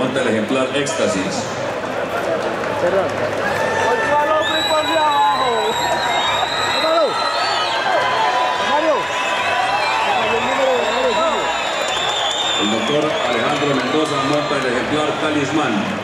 aguanta el ejemplar Éxtasis. El doctor Alejandro Mendoza monta el ejemplar Talismán.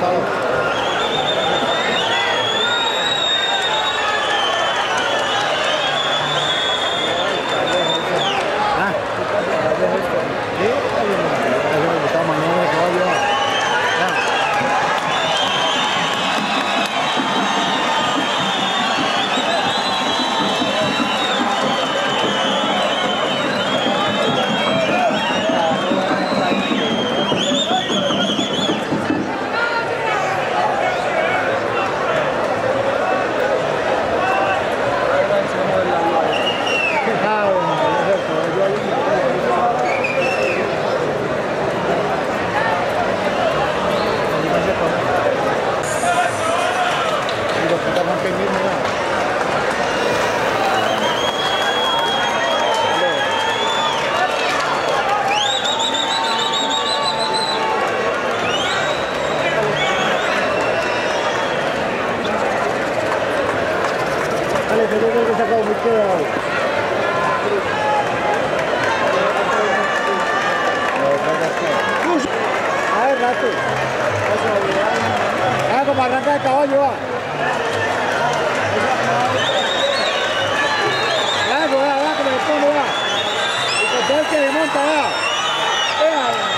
tal. Caballo, va. Va, va, va, como le pongo, va. Y con todo el que le monta, va. Venga.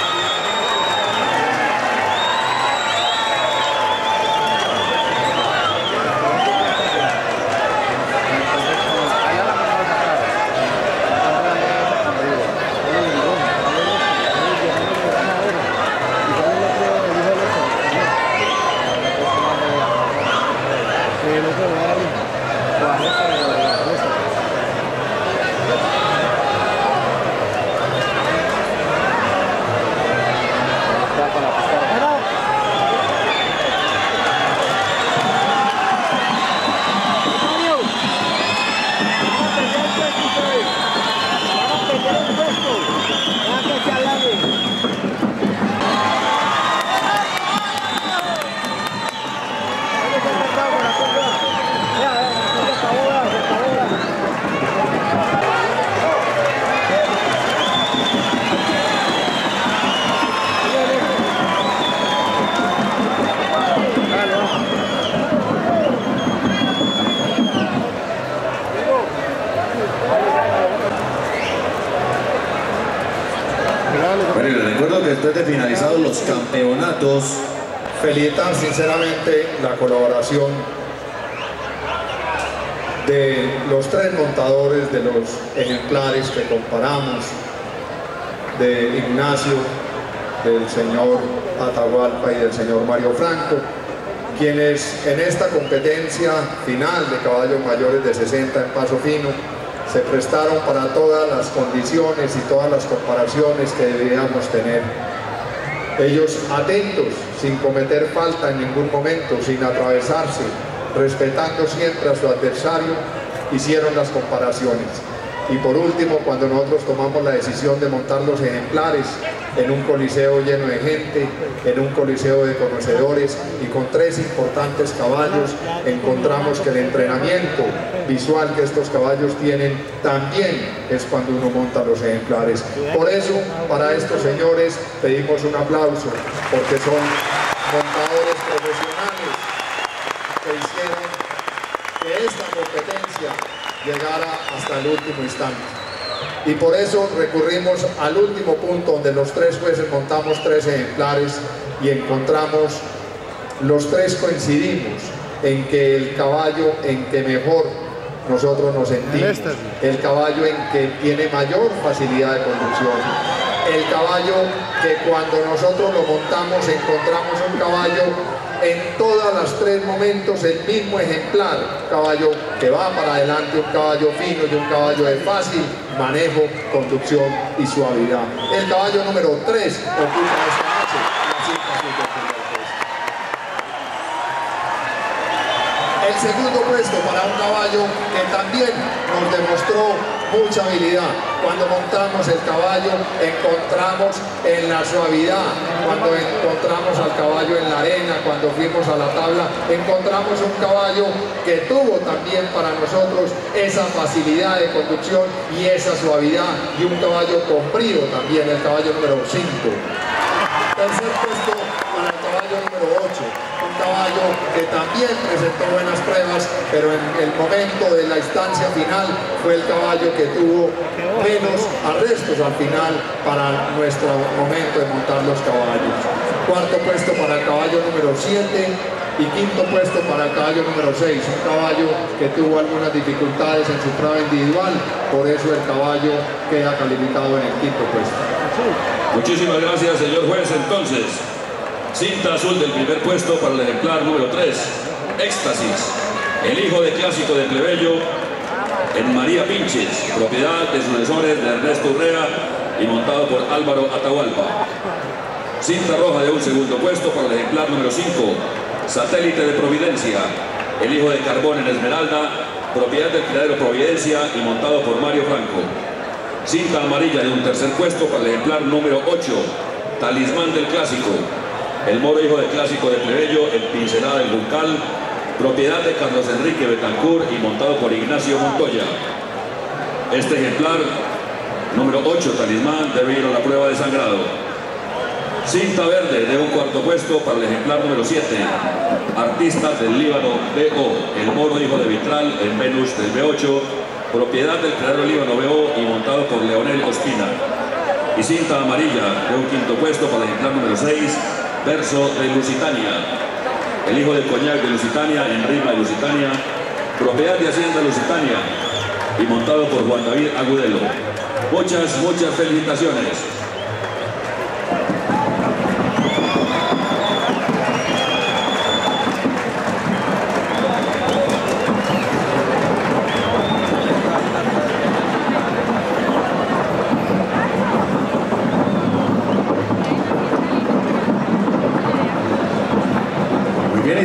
Bueno, y les recuerdo que después de finalizados los campeonatos, felicitar sinceramente la colaboración de los tres montadores de los ejemplares que comparamos, de Ignacio, del señor Atahualpa y del señor Mario Franco, quienes en esta competencia final de caballos mayores de 60 en paso fino se prestaron para todas las condiciones y todas las comparaciones que debíamos tener. Ellos atentos, sin cometer falta en ningún momento, sin atravesarse, respetando siempre a su adversario, hicieron las comparaciones. Y por último, cuando nosotros tomamos la decisión de montar los ejemplares en un coliseo lleno de gente, en un coliseo de conocedores y con tres importantes caballos, encontramos que el entrenamiento visual que estos caballos tienen también es cuando uno monta los ejemplares. Por eso, para estos señores pedimos un aplauso, porque son montadores profesionales que hicieron que esta competencia llegara hasta el último instante. Y por eso recurrimos al último punto donde los tres jueces montamos tres ejemplares y encontramos, los tres coincidimos en que el caballo en que mejor nosotros nos sentimos, el caballo en que tiene mayor facilidad de conducción, el caballo que cuando nosotros lo montamos encontramos un caballo en todas las tres momentos el mismo ejemplar, caballo que va para adelante, un caballo fino y un caballo de fácil manejo, conducción y suavidad. El caballo número 3 ocupa esta noche. El segundo puesto para un caballo que también nos demostró mucha habilidad. Cuando montamos el caballo encontramos en la suavidad, cuando encontramos al caballo en la arena, cuando fuimos a la tabla, encontramos un caballo que tuvo también para nosotros esa facilidad de conducción y esa suavidad y un caballo con brío también, el caballo número 5. Tercer puesto para el caballo número 8, un caballo que también presentó buenas pruebas, pero en el momento de la instancia final fue el caballo que tuvo menos arrestos al final para nuestro momento de montar los caballos. Cuarto puesto para el caballo número 7 y quinto puesto para el caballo número 6, un caballo que tuvo algunas dificultades en su prueba individual, por eso el caballo queda calificado en el quinto puesto. Muchísimas gracias, señor juez. Entonces, cinta azul del primer puesto para el ejemplar número 3, Éxtasis, el hijo de clásico de plebeyo en María Pinches, propiedad de sucesores de Ernesto Urrea y montado por Álvaro Atahualpa. Cinta roja de un segundo puesto para el ejemplar número 5, Satélite de Providencia, el hijo de Carbón en Esmeralda, propiedad del criadero Providencia y montado por Mario Franco. Cinta amarilla de un tercer puesto para el ejemplar número 8, Talismán del Clásico. El moro hijo del clásico de plebeyo, el pincelada del Juncal, propiedad de Carlos Enrique Betancourt y montado por Ignacio Montoya. Este ejemplar, número 8, talismán, debe ir a la prueba de sangrado. Cinta verde de un cuarto puesto para el ejemplar número 7. Artista del Líbano BO, el moro hijo de Vitral en Venus del B8, propiedad del creador Líbano BO y montado por Leonel Ospina. Y cinta amarilla de un quinto puesto para el ejemplar número 6, verso de Lusitania. El hijo del coñac de Lusitania en rima de Lusitania, propiedad de Hacienda Lusitania y montado por Juan David Agudelo. Muchas, muchas felicitaciones.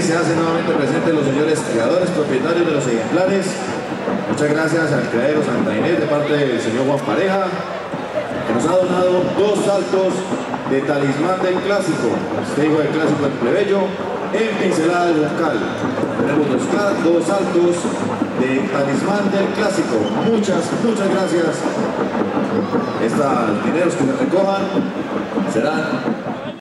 Se hacen nuevamente presentes los señores creadores, propietarios de los ejemplares. Muchas gracias al criadero Santa Inés de parte del señor Juan Pareja, que nos ha donado dos saltos de talismán del clásico, este hijo del clásico del plebeyo, en pincelada del vocal. Tenemos dos, dos saltos de talismán del clásico. Muchas, muchas gracias. Estos dineros que se recojan serán